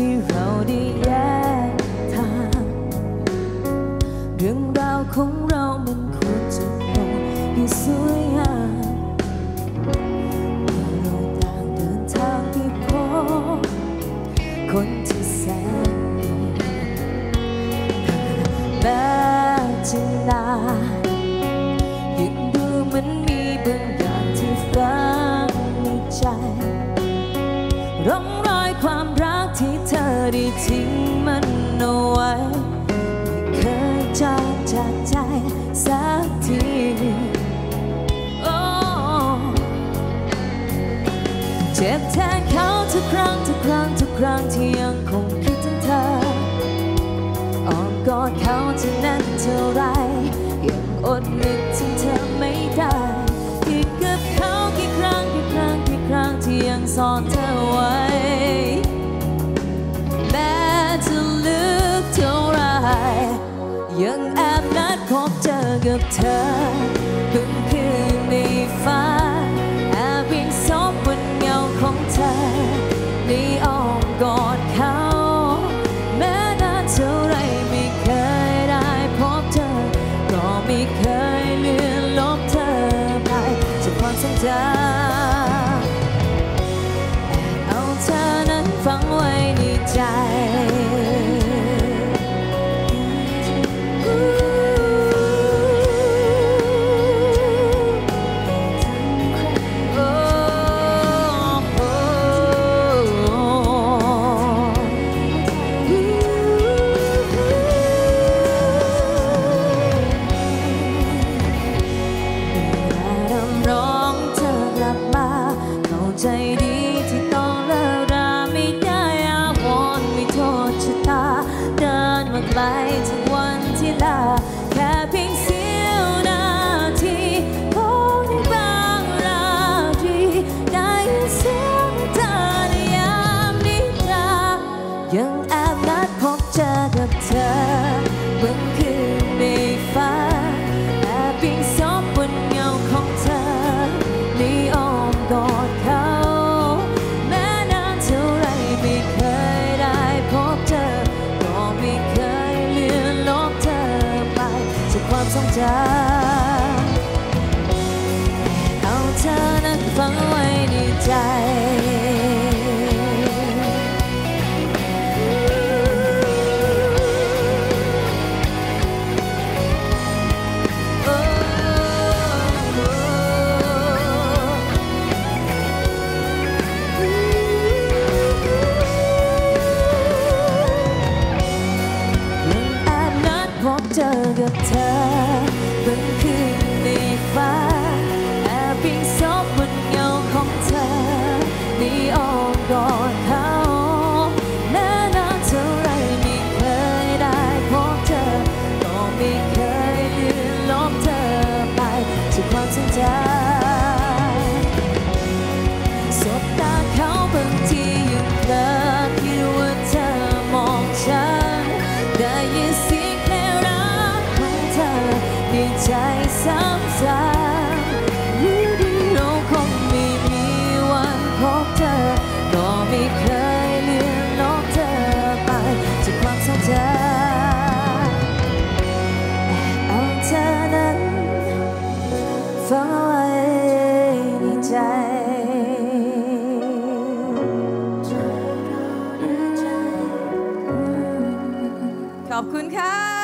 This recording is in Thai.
ที่เราได้แยกทาง เรื่องราวของเรามันควรจะคงให้สวยงามเราต่างเดินทางไปพบคนที่แสนแม้จะนาน เจ็บแทนเขาทุกครั้งทุกครั้งทุกครั้งที่ยังคงคิดถึงเธออ้อมกอดเขาจะแน่นเท่าไร ยังอดนึกถึงเธอไม่ได้คิดกับเขากี่ครั้งกี่ครั้งกี่ครั้งที่ยังซ่อนเธอไว้แม้จะลึกเท่าไร ยังแอบนัดพบเจอกับเธอทุกคืนในฝัน เคยเลือนลบเธอไปจากความทรงจำ นมาไกลถึงวันที่ลา ค อ้อมกอดเขาแม้นานเท่าไรไม่เคยได้พบเธอ ก็ไม่เคยลืมลบเธอไปจากความทรงจำสบตาเขาบางทียังเพลิดคิดว่าเธอมองฉัน ได้ยินเสียงเพลรักของเธอในใจซ้ำ ขอบคุณค่ะ